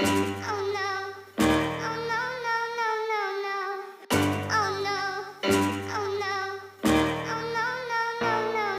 Thank you.